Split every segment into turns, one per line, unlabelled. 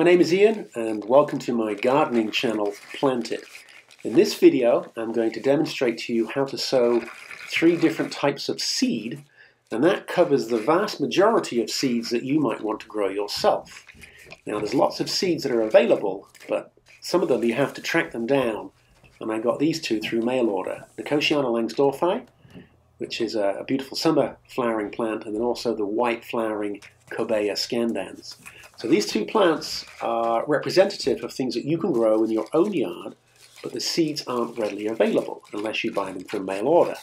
My name is Ian and welcome to my gardening channel Planted. In this video I'm going to demonstrate to you how to sow three different types of seed and that covers the vast majority of seeds that you might want to grow yourself. Now there's lots of seeds that are available but some of them you have to track them down and I got these two through mail order. Nicotiana langsdorffii which is a, beautiful summer flowering plant, and then also the white flowering Cobaea scandens. So these two plants are representative of things that you can grow in your own yard, but the seeds aren't readily available unless you buy them from mail order.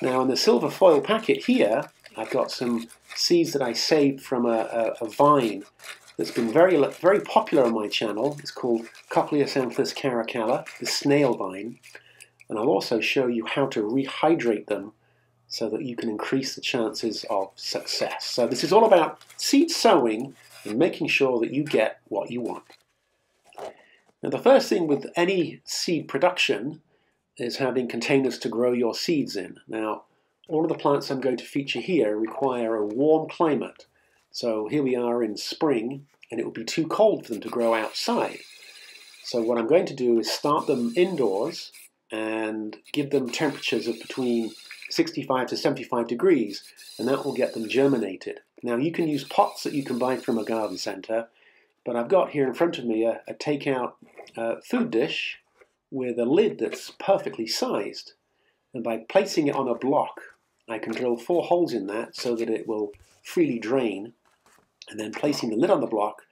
Now in the silver foil packet here, I've got some seeds that I saved from a, a, a vine that's been very very popular on my channel. It's called Cochliasanthus caracalla, the snail vine. And I'll also show you how to rehydrate them so that you can increase the chances of success. So this is all about seed sowing and making sure that you get what you want. Now the first thing with any seed production is having containers to grow your seeds in. Now all of the plants I'm going to feature here require a warm climate. So here we are in spring and it would be too cold for them to grow outside. So what I'm going to do is start them indoors and give them temperatures of between 65 to 75 degrees, and that will get them germinated. Now you can use pots that you can buy from a garden centre, but I've got here in front of me a, a takeout uh, food dish with a lid that's perfectly sized. And by placing it on a block, I can drill four holes in that so that it will freely drain. And then placing the lid on the block,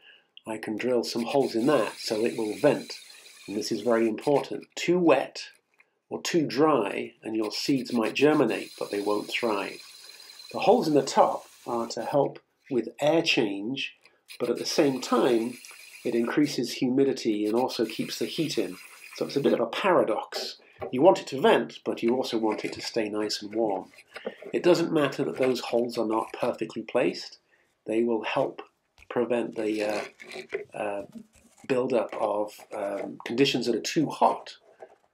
I can drill some holes in that so it will vent. And this is very important. Too wet or too dry and your seeds might germinate but they won't thrive. The holes in the top are to help with air change but at the same time it increases humidity and also keeps the heat in. So it's a bit of a paradox. You want it to vent, but you also want it to stay nice and warm. It doesn't matter that those holes are not perfectly placed. They will help prevent the uh, uh, buildup of um, conditions that are too hot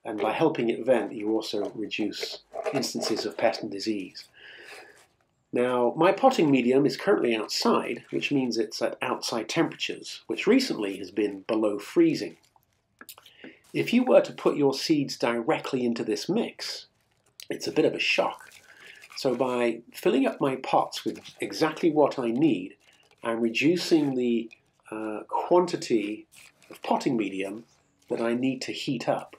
and by helping it vent, you also reduce instances of pest and disease. Now, my potting medium is currently outside, which means it's at outside temperatures, which recently has been below freezing. If you were to put your seeds directly into this mix, it's a bit of a shock. So by filling up my pots with exactly what I need, I'm reducing the uh, quantity of potting medium that I need to heat up.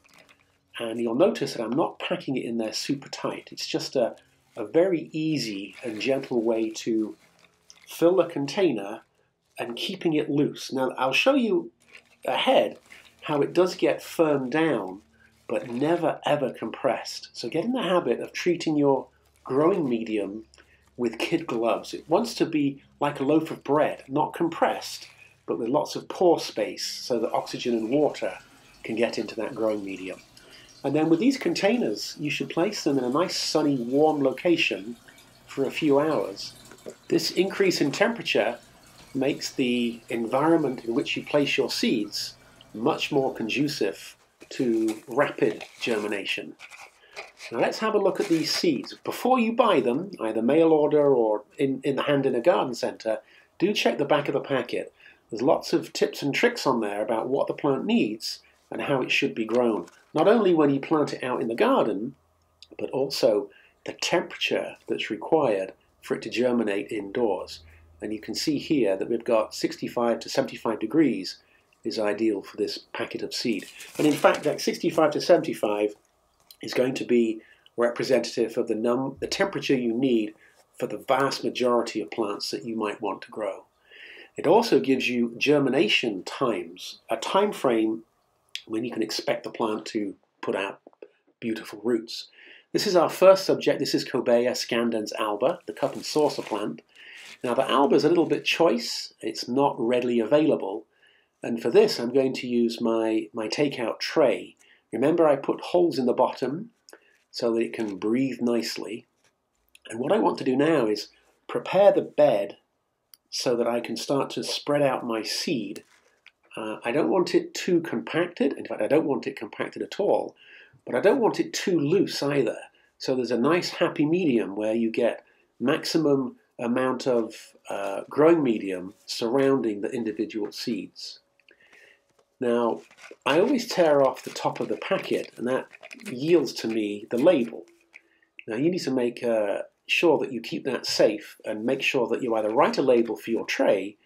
And you'll notice that I'm not packing it in there super tight. It's just a, a very easy and gentle way to fill the container and keeping it loose. Now I'll show you ahead how it does get firm down but never ever compressed. So get in the habit of treating your growing medium with kid gloves. It wants to be like a loaf of bread, not compressed, but with lots of pore space so that oxygen and water can get into that growing medium. And then with these containers, you should place them in a nice sunny, warm location for a few hours. This increase in temperature makes the environment in which you place your seeds much more conducive to rapid germination. Now let's have a look at these seeds. Before you buy them, either mail order or in, in the hand in a garden centre, do check the back of the packet. There's lots of tips and tricks on there about what the plant needs and how it should be grown. Not only when you plant it out in the garden, but also the temperature that's required for it to germinate indoors. And you can see here that we've got 65 to 75 degrees is ideal for this packet of seed. And in fact, that 65 to 75 is going to be representative of the, num the temperature you need for the vast majority of plants that you might want to grow. It also gives you germination times, a time frame when you can expect the plant to put out beautiful roots. This is our first subject. This is Cobaea scandens alba, the cup and saucer plant. Now the alba is a little bit choice. It's not readily available. And for this, I'm going to use my, my takeout tray. Remember, I put holes in the bottom so that it can breathe nicely. And what I want to do now is prepare the bed so that I can start to spread out my seed uh, I don't want it too compacted. In fact, I don't want it compacted at all. But I don't want it too loose either. So there's a nice happy medium where you get maximum amount of uh, growing medium surrounding the individual seeds. Now, I always tear off the top of the packet, and that yields to me the label. Now, you need to make uh, sure that you keep that safe and make sure that you either write a label for your tray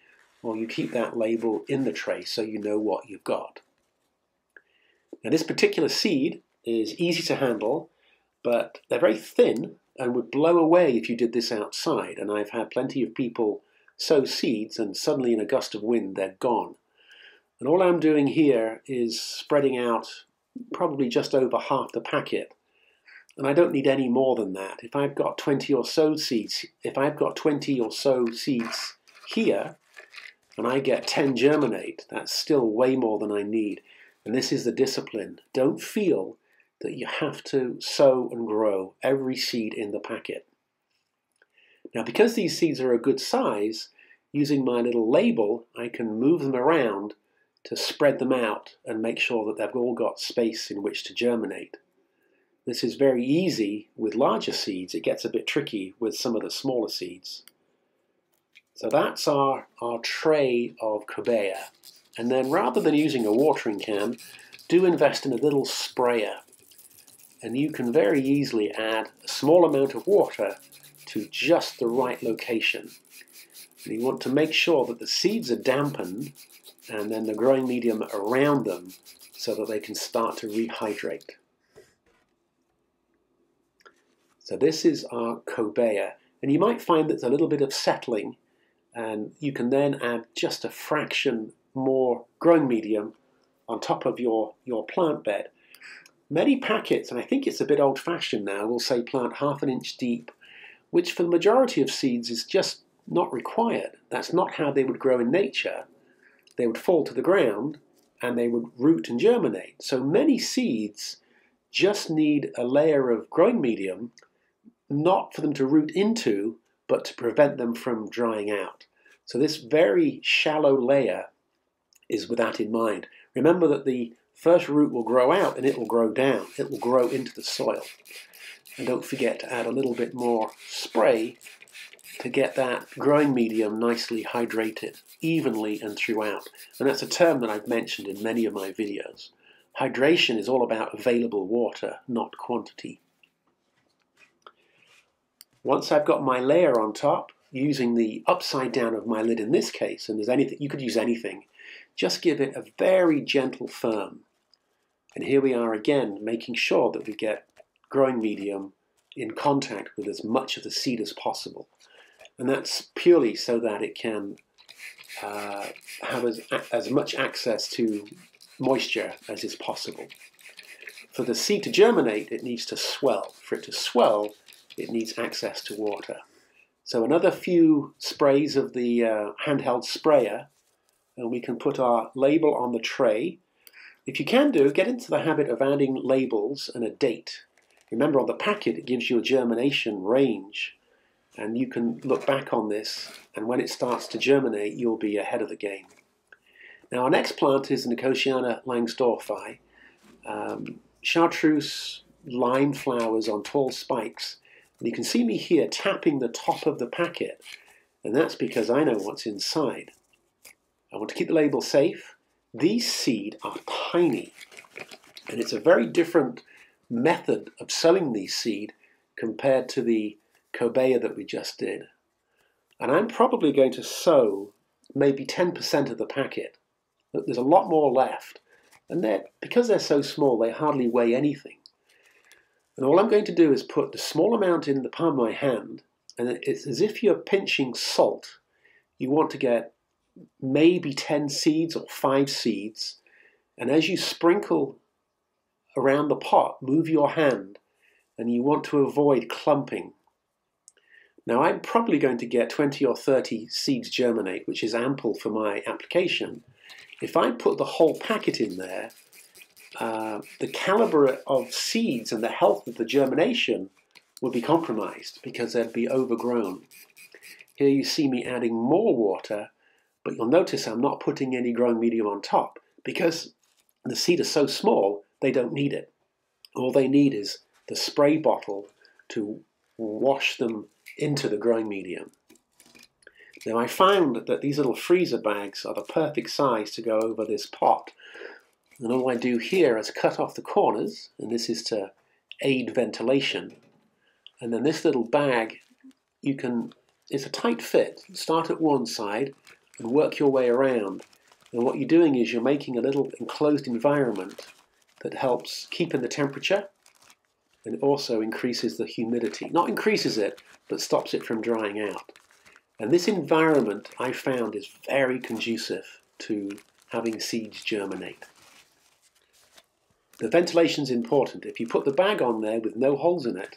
or you keep that label in the tray so you know what you've got. Now, this particular seed is easy to handle, but they're very thin and would blow away if you did this outside. And I've had plenty of people sow seeds and suddenly in a gust of wind they're gone. And all I'm doing here is spreading out probably just over half the packet. And I don't need any more than that. If I've got 20 or so seeds, if I've got 20 or so seeds here, and I get 10 germinate, that's still way more than I need. And this is the discipline. Don't feel that you have to sow and grow every seed in the packet. Now, because these seeds are a good size, using my little label, I can move them around to spread them out and make sure that they've all got space in which to germinate. This is very easy with larger seeds. It gets a bit tricky with some of the smaller seeds. So that's our, our tray of cobaea. And then rather than using a watering can, do invest in a little sprayer. And you can very easily add a small amount of water to just the right location. And you want to make sure that the seeds are dampened and then the growing medium around them so that they can start to rehydrate. So this is our cobaea. And you might find that there's a little bit of settling and you can then add just a fraction more growing medium on top of your, your plant bed. Many packets, and I think it's a bit old-fashioned now, will say plant half an inch deep, which for the majority of seeds is just not required. That's not how they would grow in nature they would fall to the ground and they would root and germinate. So many seeds just need a layer of growing medium, not for them to root into, but to prevent them from drying out. So this very shallow layer is with that in mind. Remember that the first root will grow out and it will grow down. It will grow into the soil. And don't forget to add a little bit more spray to get that growing medium nicely hydrated, evenly and throughout. And that's a term that I've mentioned in many of my videos. Hydration is all about available water, not quantity. Once I've got my layer on top, using the upside down of my lid in this case, and there's anything you could use anything, just give it a very gentle firm. And here we are again, making sure that we get growing medium in contact with as much of the seed as possible and that's purely so that it can uh, have as, as much access to moisture as is possible. For the seed to germinate, it needs to swell. For it to swell, it needs access to water. So another few sprays of the uh, handheld sprayer, and we can put our label on the tray. If you can do, get into the habit of adding labels and a date. Remember on the packet it gives you a germination range and you can look back on this, and when it starts to germinate, you'll be ahead of the game. Now, our next plant is Nicotiana langsdorffii, um, chartreuse lime flowers on tall spikes. And you can see me here tapping the top of the packet, and that's because I know what's inside. I want to keep the label safe. These seed are tiny, and it's a very different method of selling these seed compared to the cobaea that we just did. And I'm probably going to sow maybe 10% of the packet. There's a lot more left. And they're, because they're so small, they hardly weigh anything. And all I'm going to do is put the small amount in the palm of my hand, and it's as if you're pinching salt. You want to get maybe 10 seeds or 5 seeds, and as you sprinkle around the pot, move your hand, and you want to avoid clumping. Now I'm probably going to get 20 or 30 seeds germinate, which is ample for my application. If I put the whole packet in there, uh, the caliber of seeds and the health of the germination would be compromised because they'd be overgrown. Here you see me adding more water, but you'll notice I'm not putting any growing medium on top because the seed is so small, they don't need it. All they need is the spray bottle to wash them into the growing medium. Now I found that these little freezer bags are the perfect size to go over this pot And all I do here is cut off the corners, and this is to aid ventilation. And then this little bag, you can, it's a tight fit. Start at one side and work your way around. And what you're doing is you're making a little enclosed environment that helps keep in the temperature and also increases the humidity. Not increases it, but stops it from drying out. And this environment I found is very conducive to having seeds germinate. The ventilation is important. If you put the bag on there with no holes in it,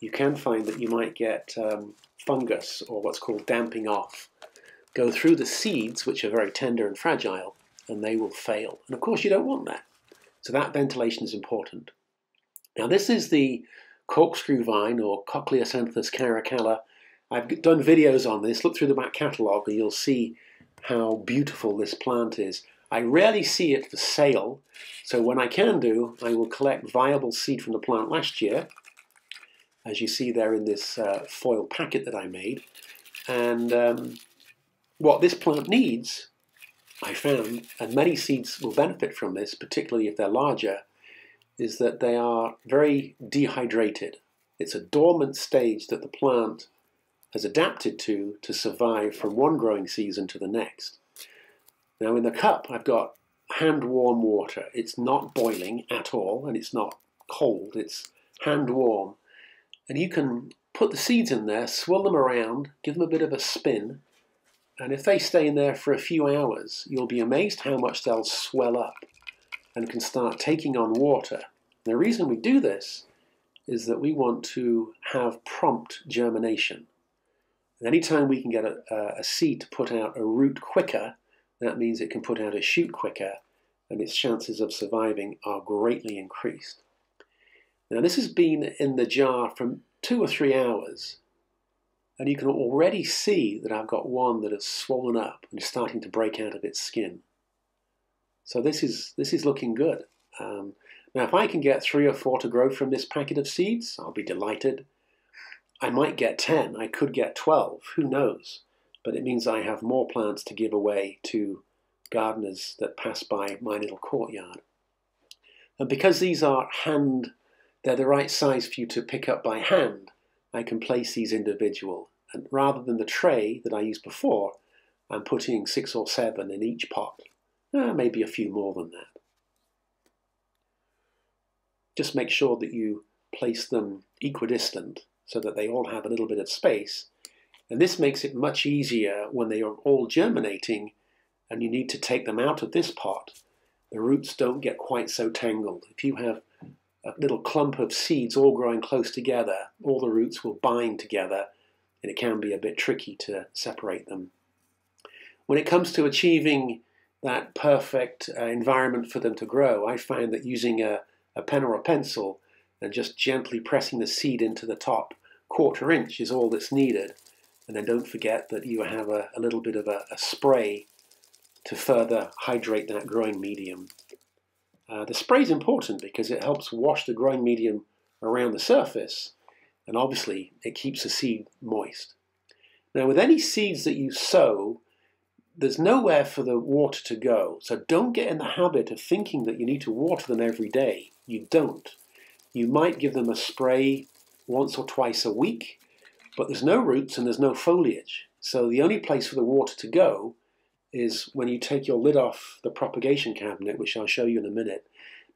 you can find that you might get um, fungus or what's called damping off. Go through the seeds, which are very tender and fragile, and they will fail. And of course, you don't want that. So that ventilation is important. Now, this is the corkscrew vine or Cochliasanthus caracalla I've done videos on this. Look through the back catalogue and you'll see how beautiful this plant is. I rarely see it for sale, so when I can do, I will collect viable seed from the plant last year, as you see there in this uh, foil packet that I made. And um, what this plant needs, I found, and many seeds will benefit from this, particularly if they're larger, is that they are very dehydrated. It's a dormant stage that the plant has adapted to to survive from one growing season to the next. Now in the cup I've got hand warm water. It's not boiling at all and it's not cold, it's hand warm. And you can put the seeds in there, swirl them around, give them a bit of a spin, and if they stay in there for a few hours, you'll be amazed how much they'll swell up and can start taking on water. The reason we do this is that we want to have prompt germination. And anytime we can get a, a seed to put out a root quicker, that means it can put out a shoot quicker, and its chances of surviving are greatly increased. Now this has been in the jar from two or three hours, and you can already see that I've got one that has swollen up and is starting to break out of its skin. So this is, this is looking good. Um, now if I can get three or four to grow from this packet of seeds, I'll be delighted. I might get 10, I could get 12, who knows? But it means I have more plants to give away to gardeners that pass by my little courtyard. And because these are hand, they're the right size for you to pick up by hand, I can place these individual. And rather than the tray that I used before, I'm putting six or seven in each pot. Uh, maybe a few more than that. Just make sure that you place them equidistant so that they all have a little bit of space. And this makes it much easier when they are all germinating and you need to take them out of this pot. The roots don't get quite so tangled. If you have a little clump of seeds all growing close together, all the roots will bind together and it can be a bit tricky to separate them. When it comes to achieving that perfect uh, environment for them to grow, I find that using a, a pen or a pencil and just gently pressing the seed into the top quarter inch is all that's needed. And then don't forget that you have a, a little bit of a, a, spray to further hydrate that growing medium. Uh, the spray is important because it helps wash the growing medium around the surface and obviously it keeps the seed moist. Now with any seeds that you sow, there's nowhere for the water to go. So don't get in the habit of thinking that you need to water them every day. You don't. You might give them a spray once or twice a week, but there's no roots and there's no foliage. So the only place for the water to go is when you take your lid off the propagation cabinet, which I'll show you in a minute.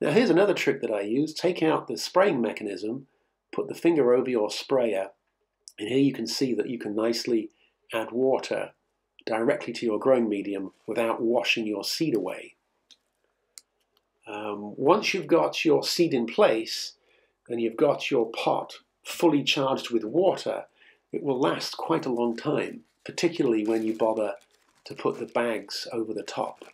Now here's another trick that I use. Take out the spraying mechanism, put the finger over your sprayer, and here you can see that you can nicely add water directly to your growing medium without washing your seed away. Um, once you've got your seed in place and you've got your pot fully charged with water, it will last quite a long time, particularly when you bother to put the bags over the top.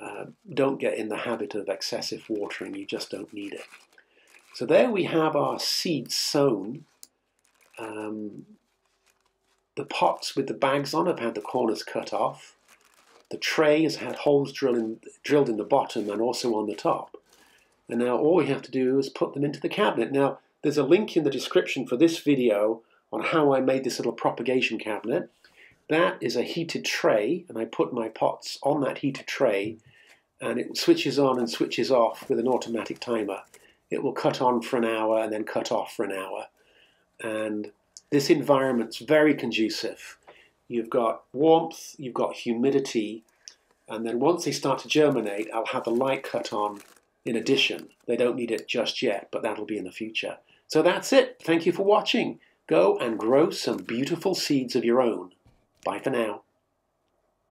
Uh, don't get in the habit of excessive watering, you just don't need it. So there we have our seeds sown. Um, the pots with the bags on have had the corners cut off. The tray has had holes drilled in, drilled in the bottom and also on the top. And now all we have to do is put them into the cabinet. Now, there's a link in the description for this video on how I made this little propagation cabinet. That is a heated tray, and I put my pots on that heated tray. and it switches on and switches off with an automatic timer. It will cut on for an hour and then cut off for an hour. And this environment's very conducive. You've got warmth, you've got humidity, and then once they start to germinate, I'll have the light cut on in addition. They don't need it just yet, but that'll be in the future. So that's it. Thank you for watching. Go and grow some beautiful seeds of your own. Bye for now.